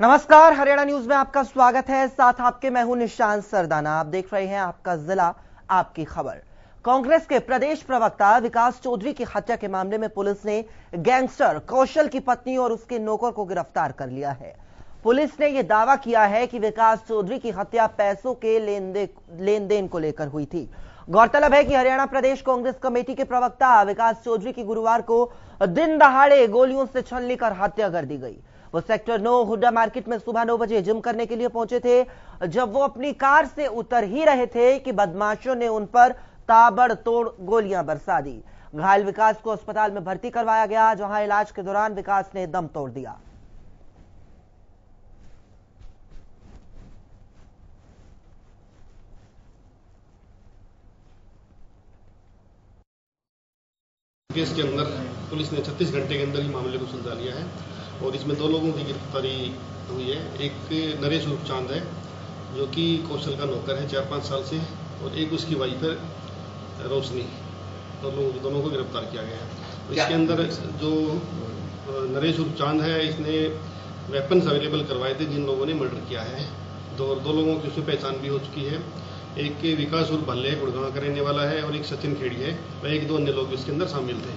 नमस्कार, हरियाणा न्यूज़ में आपका स्वागत है। साथ आपके मैं हूँ निशांत सरदाना। आप देख रहे हैं आपका जिला, आपकी खबर। कांग्रेस के प्रदेश प्रवक्ता विकास चौधरी की हत्या के मामले में पुलिस ने गैंगस्टर कौशल की पत्नी और उसके नौकर को गिरफ़्तार कर लिया है। पुलिस ने यह दावा किया है कि विकास चौधरी की हत्या पैसों के लेन देन को लेकर हुई थी। गौरतलब है कि हरियाणा प्रदेश कांग्रेस कमेटी के प्रवक्ता विकास चौधरी की गुरुवार को दिन दहाड़े गोलियों से छलनी कर हत्या कर दी गई। वो सेक्टर नो हुड्डा मार्केट में सुबह नौ बजे जिम करने के लिए पहुँचे थे। जब वो अपनी कार से उतर ही रहे थे कि बदमाशों ने उन पर ताबड़तोड़ गोलियाँ बरसा दी। घायल विकास को अस्पताल में भर्ती करवाया गया, जहाँ इलाज के दौरान विकास ने दम तोड़ दिया। केस के अंदर पुलिस ने 36 घंटे के अंदर ही मामले को सुलझा लिया है। और इसमें दो लोगों की गिरफ्तारी हुई है। एक नरेश रूप चाँद है जो कि कौशल का नौकर है चार पाँच साल से और एक उसकी वाइफ है रोशनी। दोनों दोनों को गिरफ़्तार किया गया है। इसके अंदर जो नरेश रूप चाँद है इसने वेपन्स अवेलेबल करवाए थे जिन लोगों ने मर्डर किया है। दो दो लोगों की उसमें पहचान भी हो चुकी है। एक विकास उर्फ़ भल्ले गुड़गांव का रहने वाला है और एक सचिन खेड़ी है वह एक दो अन्य लोग इसके अंदर शामिल थे।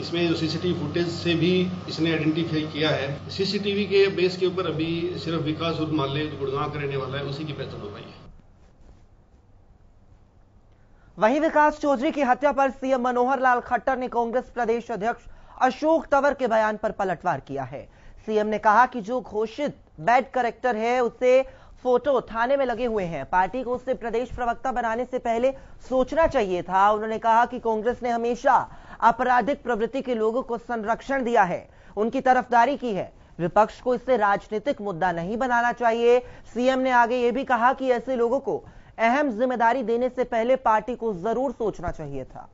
इसमें जो सीसीटीवी फुटेज से भी इसने आइडेंटिफाई किया है। सीसीटीवी के बेस के ऊपर अभी सिर्फ़ विकास उर्फ़ माल्य गुड़गांव का रहने वाला है, उसी की पहचान हो पाई है। वहीं विकास चौधरी की हत्या पर सीएम मनोहर लाल खट्टर ने कांग्रेस प्रदेश अध्यक्ष अशोक तंवर के बयान पर पलटवार किया है। सीएम ने कहा कि जो घोषित बैड करेक्टर है, उसे फ़ोटो थाने में लगे हुए हैं। पार्टी को उससे प्रदेश प्रवक्ता बनाने से पहले सोचना चाहिए था। उन्होंने कहा कि कांग्रेस ने हमेशा आपराधिक प्रवृत्ति के लोगों को संरक्षण दिया है। उनकी तरफदारी की है। विपक्ष को इससे राजनीतिक मुद्दा नहीं बनाना चाहिए। सीएम ने आगे यह भी कहा कि ऐसे लोगों को अहम ज़िम्मेदारी देने से पहले पार्टी को ज़रूर सोचना चाहिए था।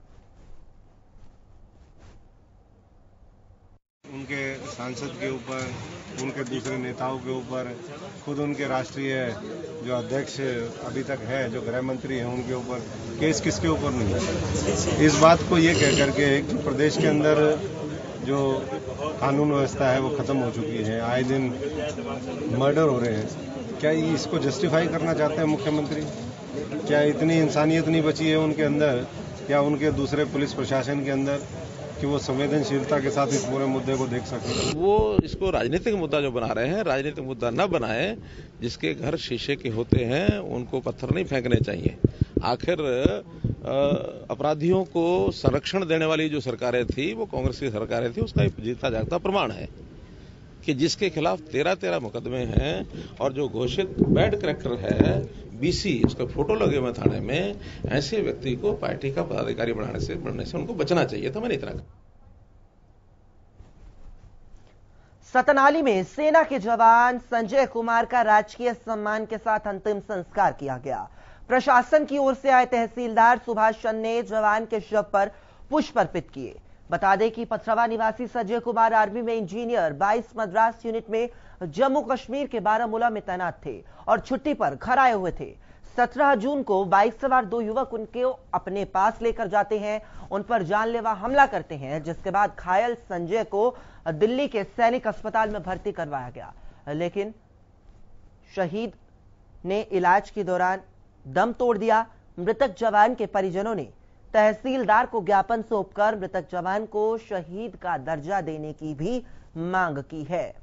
उनके सांसद के ऊपर, उनके दूसरे नेताओं के ऊपर, खुद उनके राष्ट्रीय जो अध्यक्ष अभी तक है, जो गृह मंत्री हैं, उनके ऊपर केस किसके ऊपर नहीं इस बात को ये कह करके कि प्रदेश के अंदर जो कानून व्यवस्था है, वो खत्म हो चुकी है। आए दिन मर्डर हो रहे हैं। क्या इसको जस्टिफाई करना चाहते हैं मुख्यमंत्री? क्या इतनी इंसानियत नहीं बची है उनके अंदर? क्या उनके दूसरे पुलिस प्रशासन के अंदर? कि वो संवेदनशीलता के साथ इस पूरे मुद्दे को देख सके। वो इसको राजनीतिक मुद्दा जो बना रहे हैं, राजनीतिक मुद्दा न बनाए, जिसके घर शीशे के होते हैं, उनको पत्थर नहीं फेंकने चाहिए। आखिर अपराधियों को संरक्षण देने वाली जो सरकारें थी, वो कांग्रेस की सरकारें थी, उसका जीता जागता प्रमाण है। कि जिसके खिलाफ तेरह तेरह मुकदमे हैं और जो घोषित बैड करेक्टर है बीसी उसका फ़ोटो लगे हुए थाने में, ऐसे व्यक्ति को पार्टी का पदाधिकारी बनाने से, बनने से उनको बचना चाहिए था, मैंने इतना सतनाली में सेना के जवान संजय कुमार का राजकीय सम्मान के साथ अंतिम संस्कार किया गया। प्रशासन की ओर से आए तहसीलदार सुभाष चंद ने जवान के शव पर पुष्प अर्पित किए। बता दें कि पथरवा निवासी संजय कुमार आर्मी में इंजीनियर 22 मद्रास यूनिट में जम्मू कश्मीर के बारामूला में तैनात थे और छुट्टी पर घर आए हुए थे। 17 जून को बाइक सवार दो युवक उनके अपने पास लेकर जाते हैं। उन पर जानलेवा हमला करते हैं, जिसके बाद घायल संजय को दिल्ली के सैनिक अस्पताल में भर्ती करवाया गया। लेकिन शहीद ने इलाज के दौरान दम तोड़ दिया। मृतक जवान के परिजनों ने तहसीलदार को ज्ञापन सौंपकर मृतक जवान को शहीद का दर्जा देने की भी मांग की है।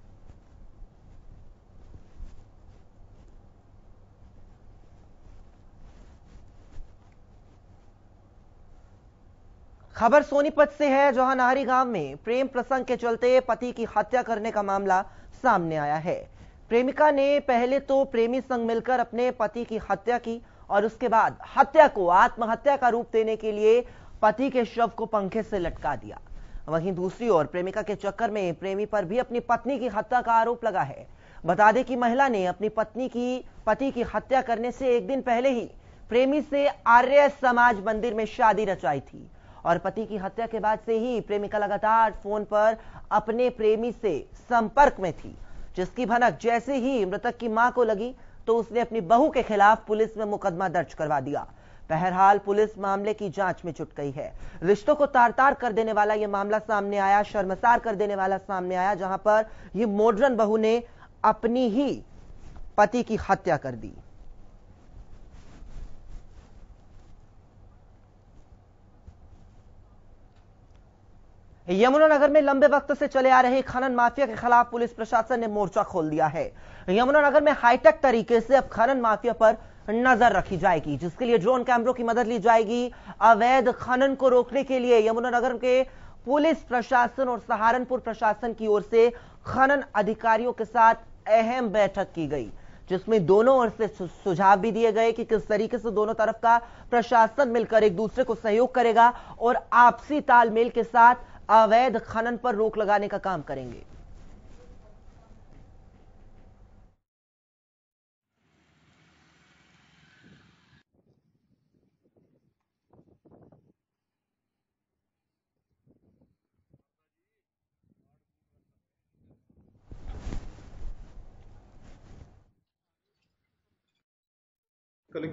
खबर सोनीपत से है जहाँ नाहरी गाँव में प्रेम प्रसंग के चलते पति की हत्या करने का मामला सामने आया है। प्रेमिका ने पहले तो प्रेमी संग मिलकर अपने पति की हत्या की और उसके बाद हत्या को, आत्महत्या का रूप देने के लिए पति के शव को पंखे से लटका दिया। वहीं दूसरी ओर प्रेमिका के चक्कर में प्रेमी पर भी अपनी पत्नी की हत्या का आरोप लगा है। बता दें कि महिला ने अपनी पत्नी की, पति की हत्या करने से एक दिन पहले ही प्रेमी से आर्य समाज मंदिर में शादी रचाई थी और पति की हत्या के बाद से ही प्रेमिका लगातार फ़ोन पर अपने प्रेमी से संपर्क में थी, जिसकी भनक जैसे ही मृतक की माँ को लगी तो उसने अपनी बहू के खिलाफ पुलिस में मुकदमा दर्ज करवा दिया। बहरहाल, पुलिस मामले की जाँच में जुट गई है। रिश्तों को तार तार कर देने वाला यह मामला सामने आया, शर्मसार कर देने वाला सामने आया, जहाँ पर यह मॉडर्न बहू ने अपनी ही पति की हत्या कर दी। यमुनानगर में लंबे वक्त से चले आ रहे खनन माफिया के खिलाफ पुलिस प्रशासन ने मोर्चा खोल दिया है। यमुनानगर में हाईटेक तरीके से अब खनन माफिया पर नज़र रखी जाएगी, जिसके लिए ड्रोन कैमरों की मदद ली जाएगी। अवैध खनन को रोकने के लिए यमुनानगर के पुलिस प्रशासन और सहारनपुर प्रशासन की ओर से खनन अधिकारियों के साथ अहम बैठक की गई, जिसमें दोनों ओर से सुझाव भी दिए गए कि किस तरीके से दोनों तरफ़ का प्रशासन मिलकर एक दूसरे को सहयोग करेगा और आपसी तालमेल के साथ अवैध खनन पर रोक लगाने का काम करेंगे।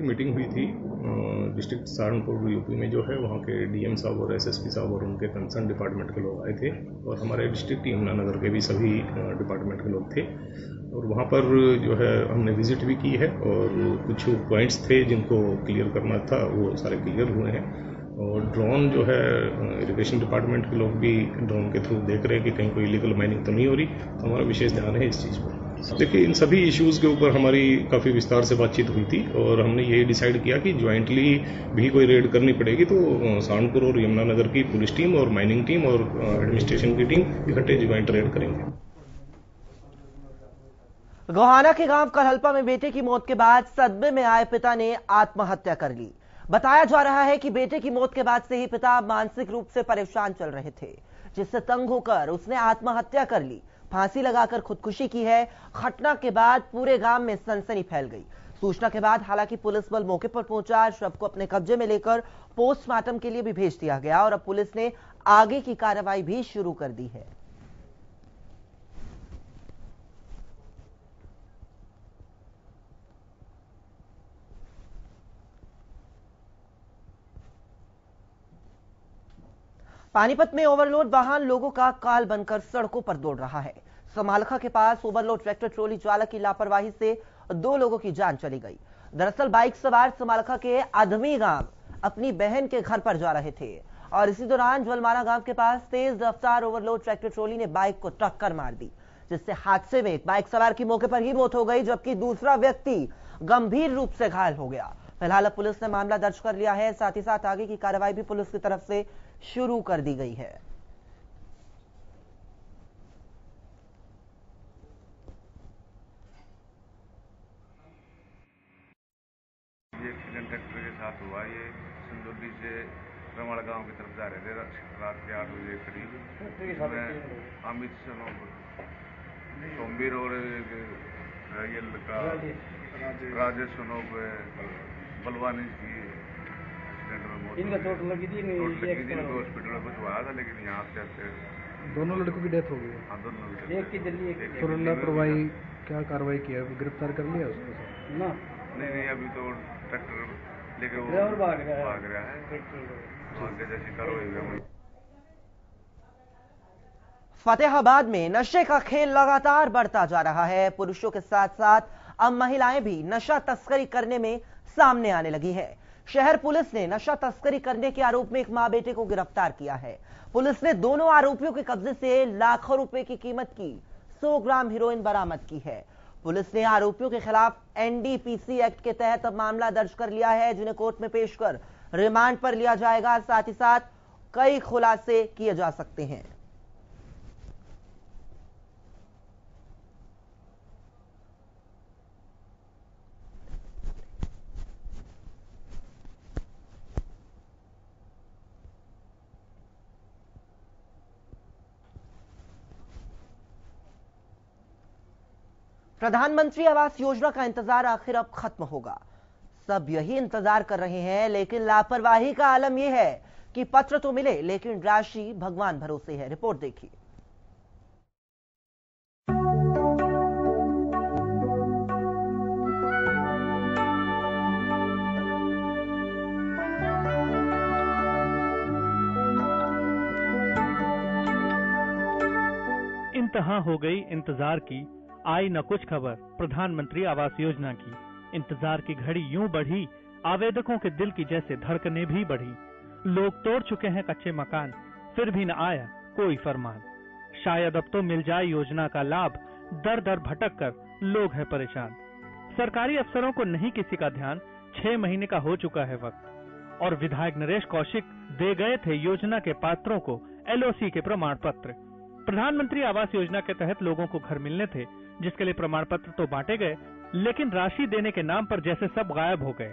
मीटिंग हुई थी डिस्ट्रिक्ट सहारनपुर यूपी में जो है, वहाँ के डीएम साहब और एसएसपी साहब और उनके कंसर्न डिपार्टमेंट के लोग आए थे और हमारे डिस्ट्रिक्ट यमुनानगर के भी सभी डिपार्टमेंट के लोग थे। और वहाँ पर जो है, हमने विज़िट भी की है और कुछ पॉइंट्स थे जिनको क्लियर करना था, वो सारे क्लियर हुए हैं। और ड्रोन जो है इरिगेशन डिपार्टमेंट के लोग भी ड्रोन के थ्रू देख रहे हैं कि कहीं कोई इलीगल माइनिंग तो नहीं हो रही। तो हमारा विशेष ध्यान है इस चीज़ पर। देखिए, इन सभी इश्यूज़ के ऊपर हमारी काफ़ी विस्तार से बातचीत हुई थी और हमने ये डिसाइड किया कि ज्वाइंटली भी कोई रेड करनी पड़ेगी तो सहारनपुर और यमुनानगर की पुलिस टीम और माइनिंग टीम और एडमिनिस्ट्रेशन की टीम इकट्ठे ज्वाइंट रेड करेंगे। गोहाना के गाँव करहल्पा में बेटे की मौत के बाद सदमे में आए पिता ने आत्महत्या कर ली। बताया जा रहा है कि बेटे की मौत के बाद से ही पिता मानसिक रूप से परेशान चल रहे थे, जिससे तंग होकर उसने आत्महत्या कर ली। फांसी लगाकर खुदकुशी की है। घटना के बाद पूरे गाँव में सनसनी फैल गई। सूचना के बाद हालाँकि पुलिस बल मौके पर पहुँचा, शव को अपने कब्जे में लेकर पोस्टमार्टम के लिए भी भेज दिया गया और अब पुलिस ने आगे की कार्रवाई भी शुरू कर दी है। पानीपत में ओवरलोड वाहन लोगों का काल बनकर सड़कों पर दौड़ रहा है। समालखा के पास ओवरलोड ट्रैक्टर ट्रोली चालक की लापरवाही से दो लोगों की जान चली गई। दरअसल बाइक सवार समालखा के आदमी गाँव अपनी बहन के घर पर जा रहे थे और इसी दौरान ज्वलमारा गाँव के पास तेज रफ्तार ओवरलोड ट्रैक्टर ट्रोली ने बाइक को टक्कर मार दी, जिससे हादसे में एक बाइक सवार की मौके पर ही मौत हो गई, जबकि दूसरा व्यक्ति गंभीर रूप से घायल हो गया। फ़िलहाल पुलिस ने मामला दर्ज कर लिया है। साथ ही साथ आगे की कार्रवाई भी पुलिस की तरफ़ से शुरू कर दी गई है। ये एक्सीडेंट ट्रैक्टर के साथ हुआ ये सिंदुर्ली से रमड़ गाँव की तरफ़ जा रहे थे रात के आठ बजे करीब। अमित सोमवीर और ये लड़का राजेश। सनोब बलवानी की इनका चोट लगी थी लगी हॉस्पिटल में कुछ हुआ था लेकिन यहाँ से दोनों लड़कों की डेथ हो गई। हाँ दोनों की एक की जल्दी एक तो लापरवाही क्या कार्रवाई किया गिरफ़्तार कर लिया उसको ना। नहीं नहीं अभी तो ट्रैक्टर लेके वो भाग रहा है। भाग रहा है। आगे जैसी कार्रवाई फतेहाबाद में नशे का खेल लगातार बढ़ता जा रहा है। पुरुषों के साथ साथ अब महिलाएँ भी नशा तस्करी करने में सामने आने लगी है। शहर पुलिस ने नशा तस्करी करने के आरोप में एक माँ बेटे को गिरफ़्तार किया है। पुलिस ने दोनों आरोपियों के कब्जे से लाखों रुपए की कीमत की 100 ग्राम हीरोइन बरामद की है। पुलिस ने आरोपियों के खिलाफ एनडीपीसी एक्ट के तहत अब मामला दर्ज कर लिया है, जिन्हें कोर्ट में पेश कर रिमांड पर लिया जाएगा। साथ ही साथ कई खुलासे किए जा सकते हैं। प्रधानमंत्री आवास योजना का इंतज़ार आखिर अब खत्म होगा। सब यही इंतज़ार कर रहे हैं, लेकिन लापरवाही का आलम यह है कि पत्र तो मिले, लेकिन राशि भगवान भरोसे है। रिपोर्ट देखिए। इंतहा हो गई इंतज़ार की आई न कुछ खबर, प्रधानमंत्री आवास योजना की। इंतज़ार की घड़ी यूँ बढ़ी, आवेदकों के दिल की जैसे धड़कने भी बढ़ी। लोग तोड़ चुके हैं कच्चे मकान, फिर भी न आया कोई फरमान। शायद अब तो मिल जाए योजना का लाभ, दर दर भटक कर लोग हैं परेशान। सरकारी अफसरों को नहीं किसी का ध्यान, छह महीने का हो चुका है वक्त। और विधायक नरेश कौशिक दे गए थे योजना के पात्रों को, एलओसी के प्रमाण पत्र प्रधानमंत्री आवास योजना के तहत लोगों को घर मिलने थे जिसके लिए प्रमाण पत्र तो बांटे गए, लेकिन राशि देने के नाम पर जैसे सब गायब हो गए।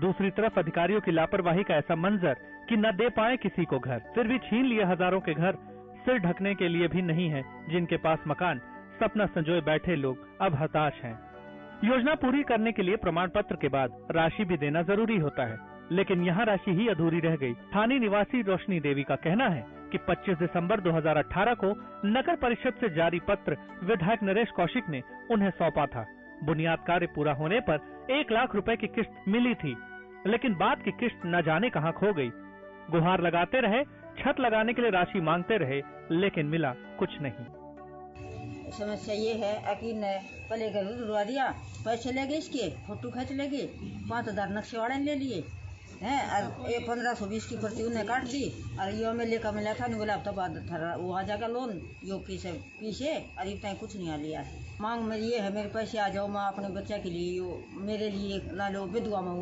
दूसरी तरफ़ अधिकारियों की लापरवाही का ऐसा मंजर कि न दे पाए किसी को घर। फिर भी छीन लिए हज़ारों के घर, सिर ढकने के लिए भी नहीं है जिनके पास मकान, सपना संजोए बैठे लोग अब हताश हैं। योजना पूरी करने के लिए प्रमाण पत्र के बाद राशि भी देना ज़रूरी होता है, लेकिन यहाँ राशि ही अधूरी रह गई। स्थानीय निवासी रोशनी देवी का कहना है कि 25 दिसंबर 2018 को नगर परिषद से जारी पत्र विधायक नरेश कौशिक ने उन्हें सौंपा था। बुनियाद कार्य पूरा होने पर एक लाख रुपए की किस्त मिली थी, लेकिन बाद की किस्त न जाने कहाँ खो गई। गुहार लगाते रहे, छत लगाने के लिए राशि मांगते रहे, लेकिन मिला कुछ नहीं। समस्या ये है कि पहले घर रुलवा दिया, पैसे ले गए इसके, फ़ोटो खींच ले गए पाँच हज़ार नक्शे वाले ले लिए। हैं। और ये पंद्रह सौ बीस की पर्ची उन्हें काट दी, और यो में लेकर मिला था बोला, अब तो बाद वो आ जाएगा लोन यो पीछे पीछे, और इतना कुछ नहीं आ लिया है। मांग मेरी ये है, मेरे पैसे आ जाओ, मैं अपने बच्चे के लिए, यो, मेरे लिए ला लो, विधवा में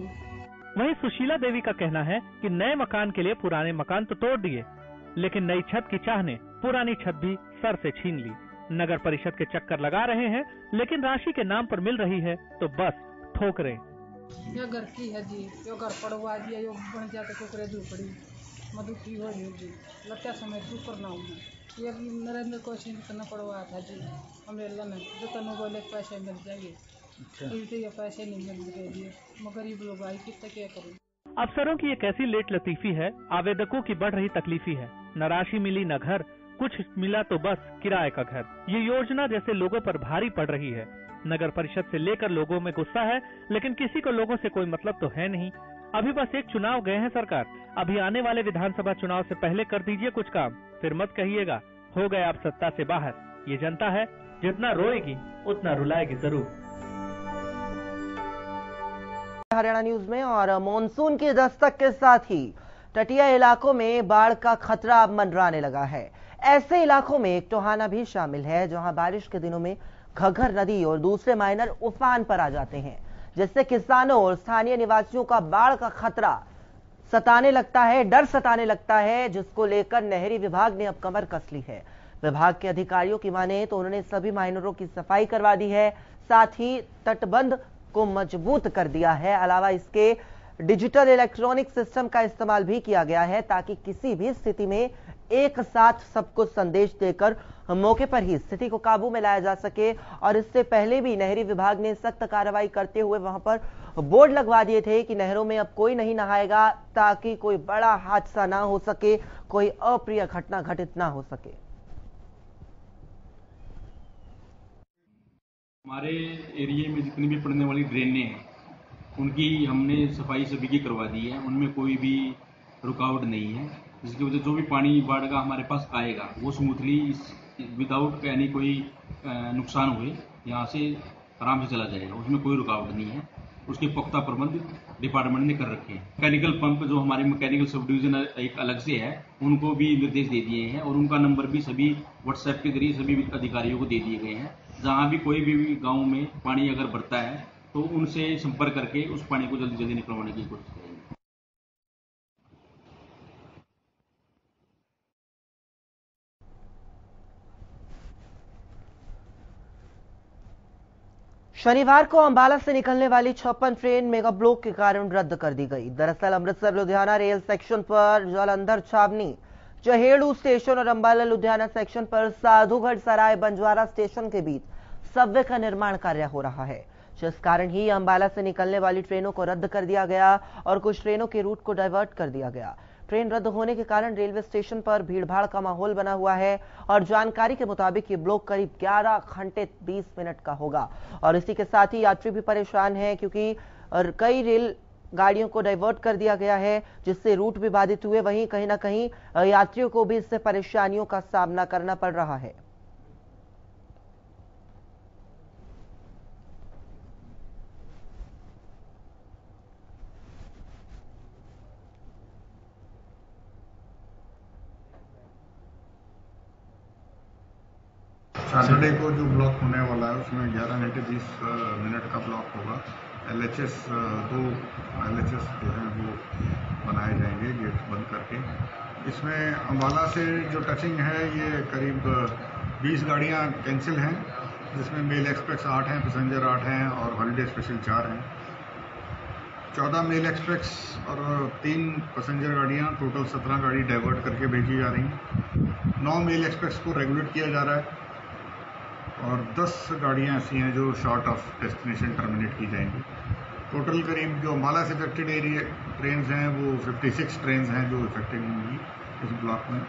वहीं सुशीला देवी का कहना है कि नए मकान के लिए पुराने मकान तो तोड़ दिए, लेकिन नई छत की चाह ने पुरानी छत भी सर से छीन ली। नगर परिषद के चक्कर लगा रहे हैं, लेकिन राशि के नाम पर मिल रही है तो बस ठोकरे। ये घर की है जी। यो घर पड़वा दिया यो बन जाते कोकरे झूपड़ी मधुखी हो जी। लट्टा समय तू करना हूँ ये नरेंद्र को करना पड़वा था जी। अल्लाह ने जो तनु बोले पैसे मिल जाएँगे। ये पैसे नहीं मिल रहे जी। मैं गरीब लोग आई कितना क्या करूँ? अफसरों की एक ऐसी लेट लतीफी है आवेदकों की बढ़ रही तकलीफी है। न राशि मिली न घर। कुछ मिला तो बस किराए का घर। ये योजना जैसे लोगों पर भारी पड़ रही है। नगर परिषद से लेकर लोगों में गुस्सा है, लेकिन किसी को लोगों से कोई मतलब तो है नहीं। अभी बस एक चुनाव गए हैं सरकार। अभी आने वाले विधानसभा चुनाव से पहले कर दीजिए कुछ काम, फिर मत कहिएगा, हो गए आप सत्ता से बाहर। ये जनता है, जितना रोएगी, उतना रुलाएगी ज़रूर। हरियाणा न्यूज़ में और मानसून की दस्तक के साथ ही तटीय इलाकों में बाढ़ का खतरा अब मंडराने लगा है। ऐसे इलाकों में एक टोहाना भी शामिल है, जहाँ बारिश के दिनों में घघर नदी और दूसरे माइनर उफान पर आ जाते हैं, जिससे किसानों और स्थानीय निवासियों का बाढ़ का खतरा सताने लगता है, डर सताने लगता है, जिसको लेकर नहरी विभाग ने अब कमर कस ली है। विभाग के अधिकारियों की माने तो उन्होंने सभी माइनरों की सफ़ाई करवा दी है, साथ ही तटबंध को मज़बूत कर दिया है। अलावा इसके डिजिटल इलेक्ट्रॉनिक सिस्टम का इस्तेमाल भी किया गया है, ताकि किसी भी स्थिति में एक साथ सबको संदेश देकर मौके पर ही स्थिति को काबू में लाया जा सके और इससे पहले भी नहरी विभाग ने सख्त कार्रवाई करते हुए वहाँ पर बोर्ड लगवा दिए थे कि नहरों में अब कोई नहीं नहाएगा ताकि कोई बड़ा हादसा ना हो सके, कोई अप्रिय घटना घटित ना हो सके। हमारे एरिया में जितनी भी पड़ने वाली ड्रेनें हैं, उनकी हमने सफ़ाई सभी की करवा दी है, उनमें कोई भी रुकावट नहीं है। जिसकी वजह जो भी पानी बाढ़ का हमारे पास आएगा, वो स्मूथली विदाउट यानी कोई नुकसान हुए, यहाँ से आराम से चला जाएगा। उसमें कोई रुकावट नहीं है। उसके पुख्ता प्रबंध डिपार्टमेंट ने कर रखे हैं। मैकेनिकल पंप जो हमारे मैकेनिकल सब डिवीज़न एक अलग से है, उनको भी निर्देश दे दिए हैं और उनका नंबर भी सभी व्हाट्सएप के ज़रिए सभी अधिकारियों को दे दिए गए हैं। जहाँ भी कोई भी गाँव में पानी अगर भरता है तो उनसे संपर्क करके उस पानी को जल्दी जल्दी निकलवाने की कोशिश करें। शनिवार को अंबाला से निकलने वाली छप्पन ट्रेन मेगा ब्लॉक के कारण रद्द कर दी गई। दरअसल अमृतसर, लुधियाना रेल सेक्शन पर जलंधर, छावनी, चहेड़ू स्टेशन और अंबाला, लुधियाना सेक्शन पर साधुगढ़ सराय, बंजवारा स्टेशन के बीच सबवे का निर्माण कार्य हो रहा है। जिस कारण ही अंबाला से निकलने वाली ट्रेनों को रद्द कर दिया गया और कुछ ट्रेनों के रूट को डाइवर्ट कर दिया गया। ट्रेन रद्द होने के कारण रेलवे स्टेशन पर भीड़भाड़ का माहौल बना हुआ है और जानकारी के मुताबिक ये ब्लॉक करीब 11 घंटे 20 मिनट का होगा। और इसी के साथ ही यात्री भी परेशान है क्योंकि कई रेल गाड़ियों को डाइवर्ट कर दिया गया है, जिससे रूट भी बाधित हुए। वहीं कहीं ना कहीं यात्रियों को भी इससे परेशानियों का सामना करना पड़ रहा है सैटरडे को जो ब्लॉक होने वाला है उसमें घंटे बीस मिनट का ब्लॉक होगा। एल एच एस दो एल एच एस जो है वो बनाए जाएँगे गेट बंद करके। इसमें अम्बाला से जो टचिंग है, ये करीब 20 गाड़ियाँ कैंसिल हैं, जिसमें मेल एक्सप्रेस आठ हैं, पैसेंजर आठ हैं और हॉलीडे स्पेशल चार हैं। चौदह मेल एक्सप्रेस और तीन पैसेंजर गाड़ियाँ टोटल सत्रह गाड़ी डाइवर्ट करके भेजी जा रही हैं। नौ मेल एक्सप्रेस को रेगुलेट किया जा रहा है। और दस गाड़ियाँ ऐसी हैं जो शॉर्ट ऑफ़ डेस्टिनेशन टर्मिनेट की जाएँगी। टोटल करीब जो अम्बाला से इफेक्टेड एरिया ट्रेन हैं, वो 56 ट्रेन हैं जो इफेक्टेड होंगी इस ब्लॉक में।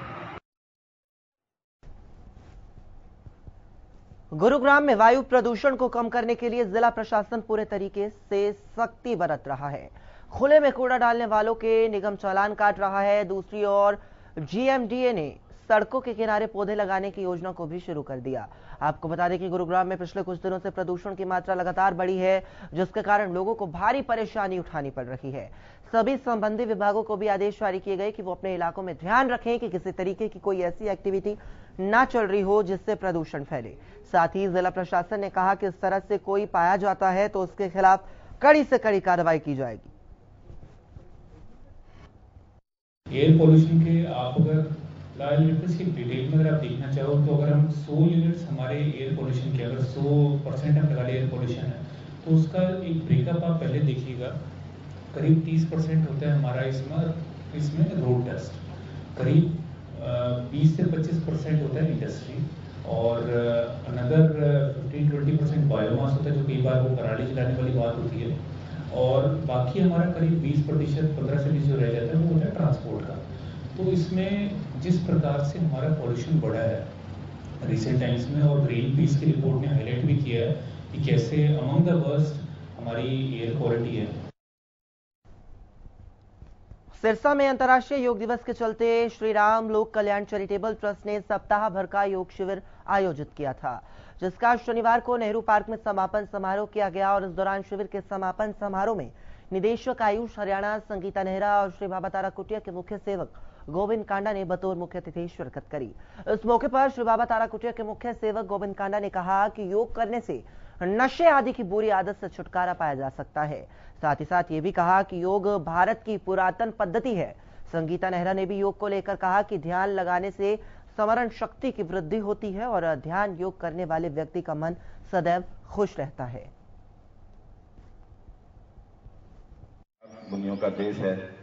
गुरुग्राम में वायु प्रदूषण को कम करने के लिए जिला प्रशासन पूरे तरीके से सख्ती बरत रहा है। खुले में कूड़ा डालने वालों के निगम चालान काट रहा है। दूसरी ओर जीएमडीए ने सड़कों के किनारे पौधे लगाने की योजना को भी शुरू कर दिया। आपको बता दें कि गुरुग्राम में पिछले कुछ दिनों से प्रदूषण की मात्रा लगातार बढ़ी है, जिसके कारण लोगों को भारी परेशानी उठानी पड़ रही है। सभी संबंधित विभागों को भी आदेश जारी किए गए कि वो अपने इलाकों में ध्यान रखें कि किसी तरीके की कोई ऐसी एक्टिविटी ना चल रही हो जिससे प्रदूषण फैले। साथ ही जिला प्रशासन ने कहा कि इस तरह से कोई पाया जाता है तो उसके खिलाफ कड़ी से कड़ी कार्रवाई की जाएगी। एयर पोल्यूशन के आप अगर लाल यूनिट्स की डिटेल में अगर आप देखना चाहो तो अगर हम 100 यूनिट्स हमारे एयर पोल्यूशन के, अगर 100 परसेंट हम लगा एयर पोल्यूशन है तो उसका एक ब्रेकअप आप पहले देखिएगा। करीब 30 परसेंट होता है हमारा इसमें इसमें रोड डस्ट करीब 20 से 25 परसेंट होता है इंडस्ट्री और another fifteen twenty percent biomass होता है, जो कई बार वो पराली जलाने वाली बात होती है। और बाकी हमारा करीब 20 प्रतिशत, पंद्रह से बीस जो रह जाता है, वो होता है ट्रांसपोर्ट का। तो इसमें जिस प्रकार से हमारा पॉल्यूशन बढ़ा है रिसेंट टाइम्स में, और ग्रीन पीस की रिपोर्ट ने हाईलाइट भी किया है कि कैसे अमंग द वर्स्ट हमारी एयर क्वालिटी है। सिरसा में अंतर्राष्ट्रीय योग दिवस के चलते श्री राम लोक कल्याण चैरिटेबल ट्रस्ट ने सप्ताह भर का योग शिविर आयोजित किया था, जिसका शनिवार को नेहरू पार्क में समापन समारोह किया गया और इस दौरान शिविर के समापन समारोह में निदेशक आयुष हरियाणा, संगीता नेहरा और श्री बाबा तारा कुटिया के मुख्य सेवक गोविंद कांडा ने बतौर मुख्य अतिथि शिरकत करी। इस मौके पर श्री बाबा तारा कुटिया के मुख्य सेवक गोविंद कांडा ने कहा कि योग करने से नशे आदि की बुरी आदत से छुटकारा पाया जा सकता है। साथ ही साथ ये भी कहा कि योग भारत की पुरातन पद्धति है। संगीता नेहरा ने भी योग को लेकर कहा कि ध्यान लगाने से स्मरण शक्ति की वृद्धि होती है और ध्यान योग करने वाले व्यक्ति का मन सदैव खुश रहता है। मुनियों का देश है।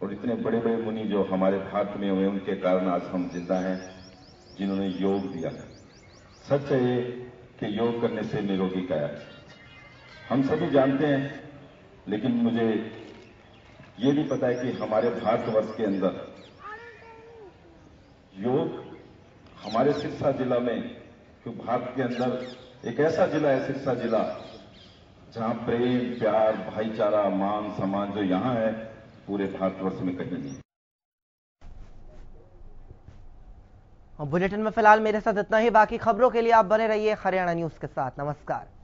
और इतने बड़े बड़े मुनि जो हमारे भारत में हुए, उनके कारण आज हम ज़िंदा हैं, जिन्होंने योग दिया सच है ये कि योग करने से निरोगी काया हम सभी जानते हैं, लेकिन मुझे ये भी पता है कि हमारे भारतवर्ष के अंदर योग हमारे सिरसा जिला में जो भारत के अंदर एक ऐसा जिला है, सिरसा जिला, जहाँ प्रेम, प्यार, भाईचारा, मान, सम्मान जो यहाँ है पूरे भारतवर्ष में कहीं नहीं। बुलेटिन में फ़िलहाल मेरे साथ इतना ही। बाकी खबरों के लिए आप बने रहिए हरियाणा न्यूज़ के साथ। नमस्कार।